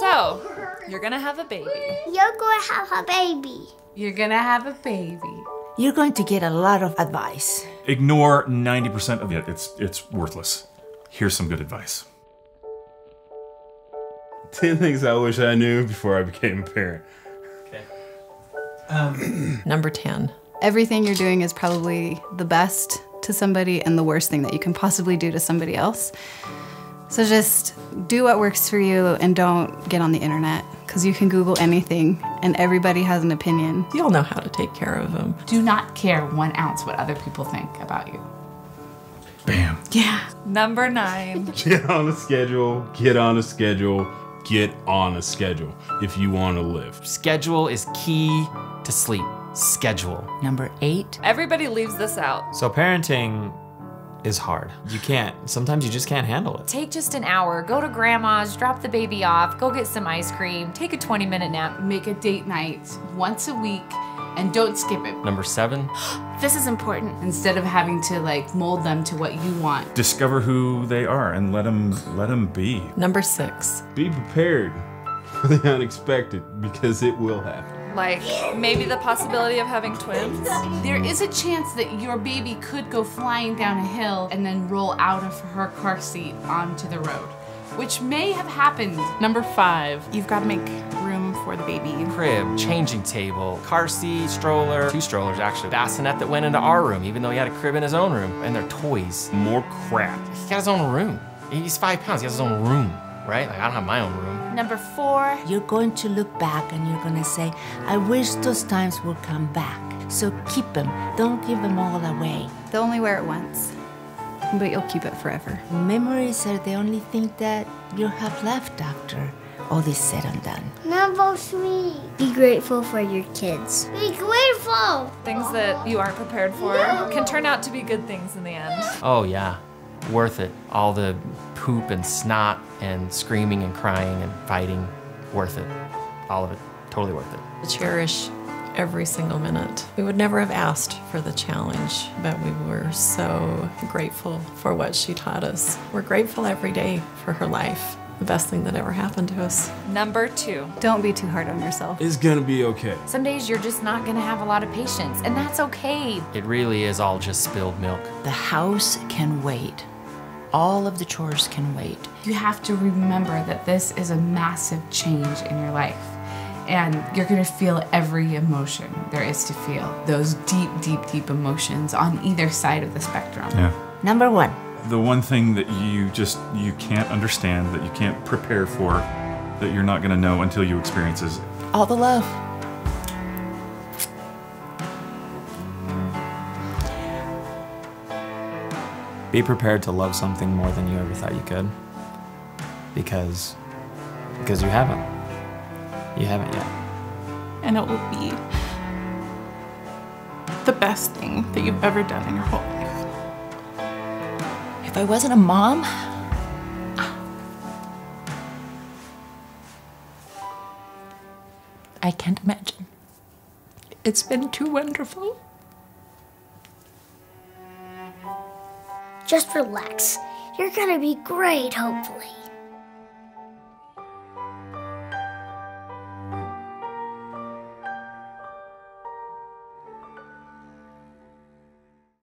So, you're gonna have a baby. You're going to have a baby. You're gonna have a baby. You're going to get a lot of advice. Ignore 90% of it. It's it's worthless. Here's some good advice. 10 things I wish I knew before I became a parent. Okay. Um, Number 10. Everything you're doing is probably the best to somebody and the worst thing that you can possibly do to somebody else. So just do what works for you and don't get on the internet because you can Google anything and everybody has an opinion. You all know how to take care of them. Do not care one ounce what other people think about you. Bam. Yeah. Number nine. Get on a schedule, get on a schedule, get on a schedule if you want to live. Schedule is key to sleep. Schedule. Number eight, Everybody leaves this out. So parenting is hard. You can't, sometimes you just can't handle it. Take just an hour, go to grandma's, drop the baby off, go get some ice cream, take a 20 minute nap. Make a date night once a week and don't skip it. Number seven, This is important. Instead of having to like mold them to what you want. Discover who they are and let them let them be. Number 6. Be prepared for the unexpected because it will happen. Like maybe the possibility of having twins. There is a chance that your baby could go flying down a hill and then roll out of her car seat onto the road, which may have happened. Number five, you've got to make room for the baby. crib, changing table, car seat, stroller, two strollers actually, bassinet that went into our room, even though he had a crib in his own room, and their toys. More crap. He got his own room. He's five pounds, he has his own room, right? Like, I don't have my own room. Number four, you're going to look back and you're going to say, I wish those times would come back. So keep them. Don't give them all away. They'll only wear it once, but you'll keep it forever. Memories are the only thing that you have left after all is said and done. Number three. Be grateful for your kids. Be grateful. Things that you aren't prepared for can turn out to be good things in the end. Oh, yeah. Worth it. All the poop and snot and screaming and crying and fighting. Worth it. All of it. Totally worth it. To cherish every single minute. We would never have asked for the challenge, but we were so grateful for what she taught us. We're grateful every day for her life. The best thing that ever happened to us. Number two. Don't be too hard on yourself. It's gonna be okay. some days you're just not gonna have a lot of patience, and that's okay. It really is all just spilled milk. The house can wait. All of the chores can wait. You have to remember that this is a massive change in your life. And you're gonna feel every emotion there is to feel. Those deep, deep, deep emotions on either side of the spectrum. Yeah. Number one, The one thing that you just you can't understand, that you can't prepare for, that you're not gonna know until you experience is all the love. Be prepared to love something more than you ever thought you could. Because because you haven't. You haven't yet. And it will be the best thing that you've ever done in your whole life. If I wasn't a mom, I can't imagine. It's been too wonderful. Just relax. You're gonna be great, hopefully.